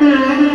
Mm-hmm.